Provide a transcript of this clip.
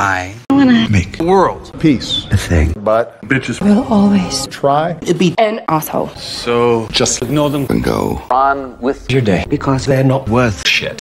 I wanna make world Peace. a thing. But Bitches. will always try. to be an asshole. So just ignore them and go on with your day because they're not worth shit.